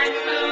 like moon.